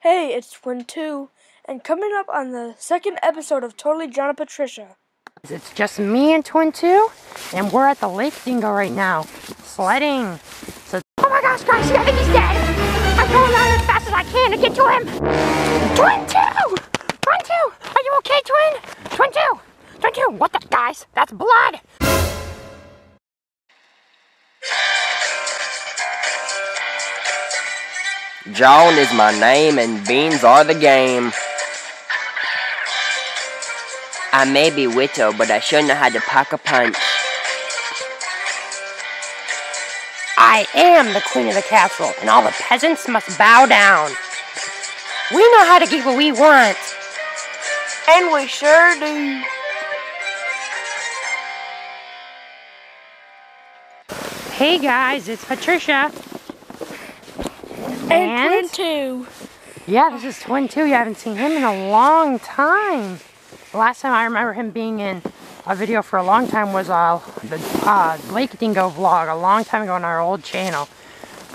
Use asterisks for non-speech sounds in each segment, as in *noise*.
Hey, it's Twin 2, and coming up on the second episode of Totally John and Patricia. It's just me and Twin 2, and we're at the Lake Dingo right now, sledding. So, oh my gosh, guys, I think he's dead. I'm going around as fast as I can to get to him. Twin 2! Twin 2! Are you okay, Twin? Twin 2! Twin 2! What the, guys? That's blood! John is my name and beans are the game. I may be widow, but I sure know how to pack a punch. I am the queen of the castle, and all the peasants must bow down. We know how to get what we want. And we sure do. Hey guys, it's Patricia. And, Twin 2. Yeah, this is Twin 2. You haven't seen him in a long time. The last time I remember him being in a video for a long time was uh, the uh, Lake Dingo vlog a long time ago on our old channel.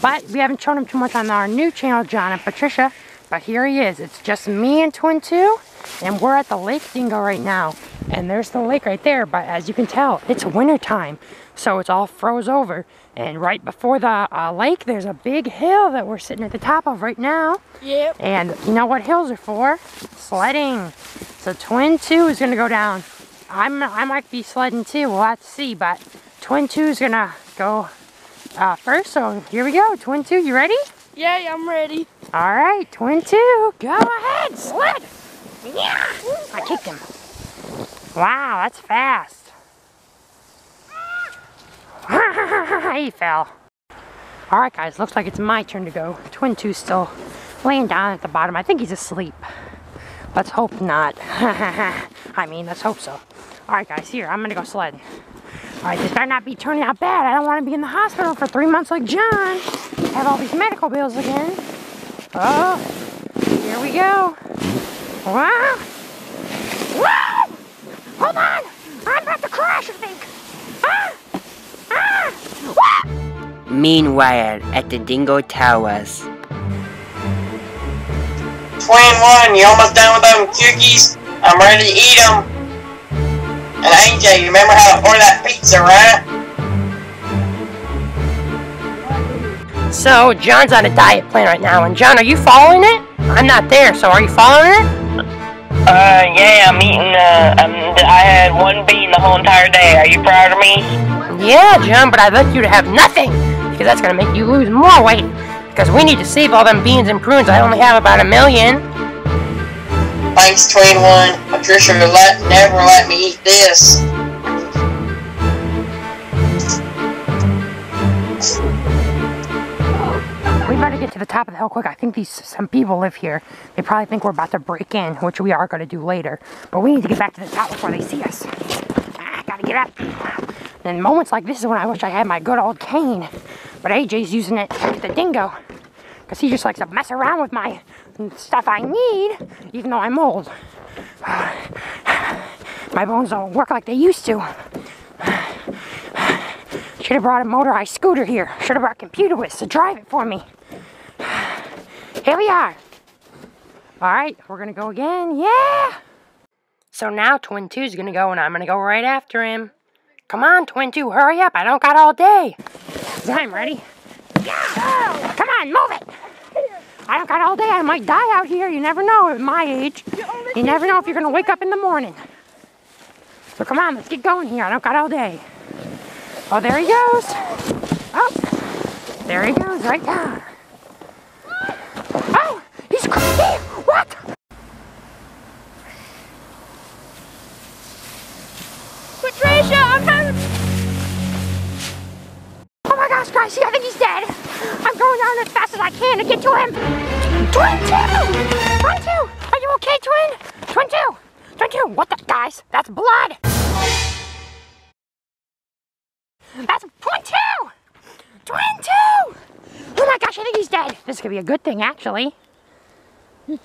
But we haven't shown him too much on our new channel, John and Patricia. But here he is. It's just me and Twin 2. And we're at the Lake Dingo right now. And there's the lake right there. But as you can tell, it's winter time. So it's all froze over. And right before the uh, lake, there's a big hill that we're sitting at the top of right now. Yep. And you know what hills are for? Sledding. So Twin 2 is going to go down. I'm, I might be sledding too. We'll have to see. But Twin 2 is going to go uh, first. So here we go. Twin 2, you ready? Yeah, I'm ready. All right, Twin 2, go ahead, sled. Yeah, I kicked him. Wow, that's fast. *laughs* he fell. All right, guys, looks like it's my turn to go. Twin 2's still laying down at the bottom. I think he's asleep. Let's hope not. *laughs* I mean, let's hope so. All right, guys, here, I'm gonna go sled. All right, this better not be turning out bad. I don't want to be in the hospital for three months like John. Have all these medical bills again. Oh, here we go. Wow! Hold on! I'm about to crash, I think. Ah! Ah! Ah! Meanwhile, at the Dingo Towers. Twin one, you almost done with them cookies? I'm ready to eat them. And AJ, you remember how to order that pizza, right? So, John's on a diet plan right now, and John, are you following it? I'm not there, so are you following it? Uh, yeah, I'm eating, uh, um, I had one bean the whole entire day. Are you proud of me? Yeah, John, but I'd like you to have nothing, because that's gonna make you lose more weight. Because we need to save all them beans and prunes. I only have about a million. Thanks, Twin one. Patricia let, never let me eat this. We better get to the top of the hill quick. I think these some people live here. They probably think we're about to break in, which we are going to do later. But we need to get back to the top before they see us. Ah, gotta get up. And moments like this is when I wish I had my good old cane. But AJ's using it with the dingo. Because he just likes to mess around with my stuff I need, even though I'm old. *sighs* My bones don't work like they used to. *sighs* Should have brought a motorized scooter here. Should have brought Computerwist to drive it for me. *sighs* Here we are. All right, we're gonna go again. Yeah. So now Twin Two's gonna go, and I'm gonna go right after him. Come on, Twin Two, hurry up! I don't got all day. I'm ready. Yeah. Come on, move it. I don't got all day. I might die out here. You never know at my age. You never know if you're gonna wake up in the morning. So come on, let's get going here. I don't got all day. Oh, there he goes. Oh, there he goes, right there. Oh, he's crazy. What? He's dead. This could be a good thing, actually.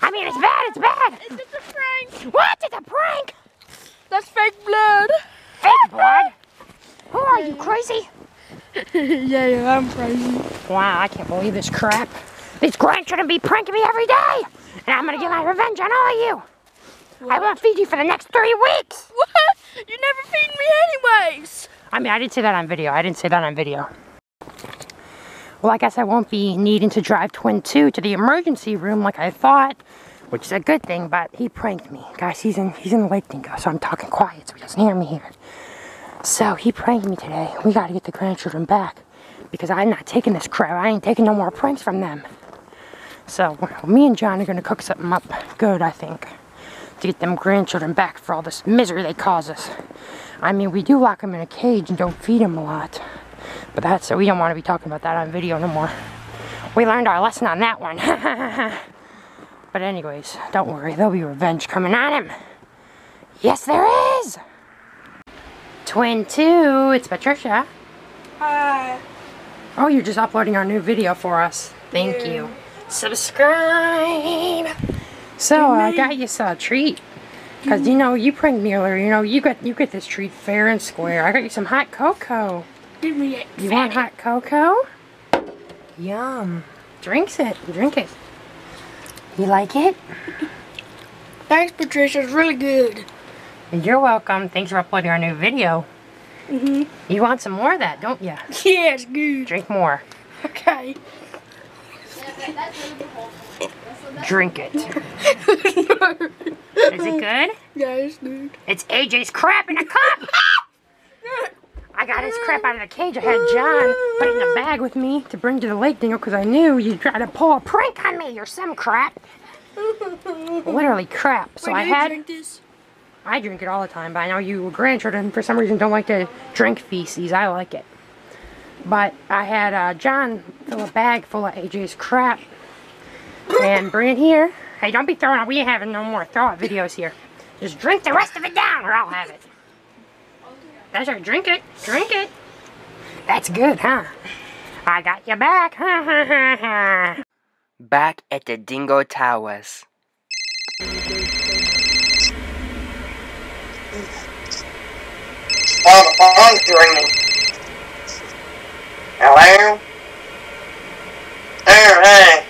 I mean, it's bad, it's bad. It's just a prank. What? It's a prank? That's fake blood. Fake blood? Who are you, crazy? *laughs* yeah, yeah, I'm crazy. Wow, I can't believe this crap. This These grandchildren be pranking me every day. And I'm gonna get my revenge on all of you. I won't feed you for the next three weeks. What? You never feed me anyways. I mean, I didn't say that on video. I didn't say that on video. Well, I guess I won't be needing to drive Twin 2 to the emergency room like I thought, which is a good thing, but he pranked me. Guys, he's in, he's in the lake dingo, so I'm talking quiet so he doesn't hear me here. So he pranked me today. We gotta get the grandchildren back because I'm not taking this crap. I ain't taking no more pranks from them. So me and John are gonna cook something up good, I think, to get them grandchildren back for all this misery they cause us. I mean, we do lock them in a cage and don't feed them a lot. But that's so we don't want to be talking about that on video no more. We learned our lesson on that one. *laughs* but anyways, don't worry, there'll be revenge coming on him. Yes, there is. Twin two, it's Patricia. Hi. Oh, you're just uploading our new video for us. Thank Yeah. you. Subscribe. So I got you a treat. Cause you know you prank me earlier. You know you get, you get this treat fair and square. I got you some hot cocoa. Give me it. You want hot cocoa? Yum. Drinks it. Drink it. You like it? Thanks, Patricia. It's really good. You're welcome. Thanks for uploading our new video. Mhm. You want some more of that, don't you? *laughs* Yeah, it's good. Drink more. Okay. Drink it. *laughs* Is it good? Yeah, it's good. It's AJ's crap in a cup. I got his crap out of the cage. I had John put it in a bag with me to bring to the lake dingo because I knew you'd try to pull a prank on me or some crap. Literally crap. So Wait, I had. drink this? I drink it all the time, but I know you grandchildren for some reason don't like to drink feces. I like it. But I had uh, John fill a bag full of AJ's crap and bring it here. Hey, don't be throwing out. We ain't having no more throw out videos here. Just drink the rest of it down or I'll have it. That's right. Drink it. Drink it. That's good, huh? I got your back. Ha ha ha ha. Back at the Dingo Towers. Oh, oh, oh the phone's ringing. Hello? Oh, hi.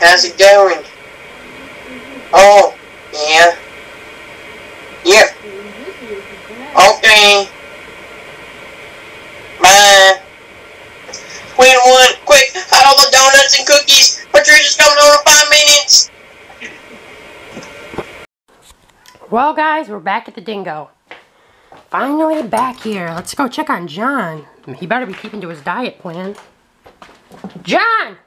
How's it going? Oh, yeah. Yep. Okay. Bye. Queen one, quick, hide all the donuts and cookies. Patricia's coming home in five minutes. Well, guys, we're back at the dingo. Finally back here. Let's go check on John. He better be keeping to his diet plan. John!